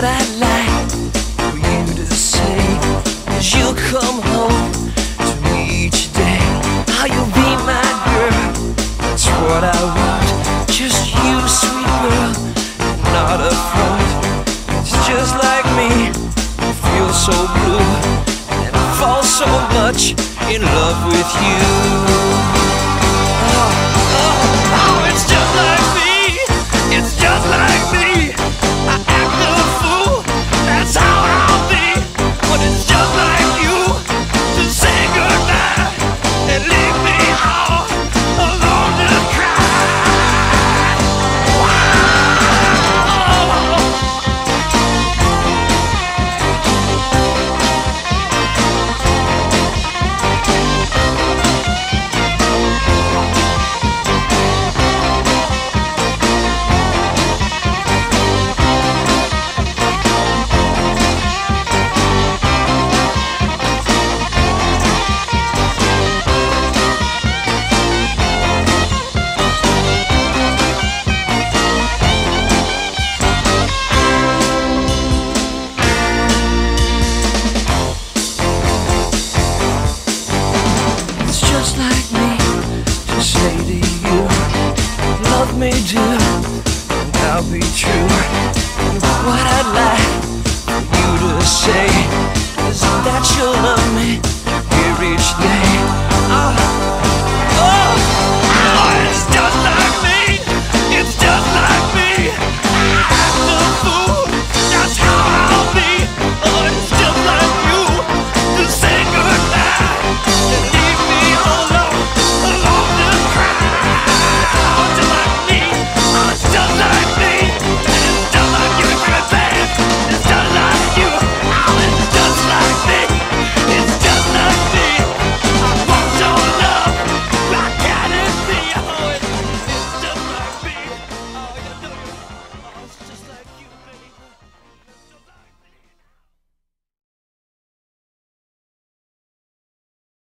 what I'd like for you to say is you'll come home to me each day. How you'll be my girl, that's what I want. Just you, sweet girl, not a front. It's just like me, I feel so blue and I fall so much in love with you. to say to you Love me too, and I'll be true. What I'd like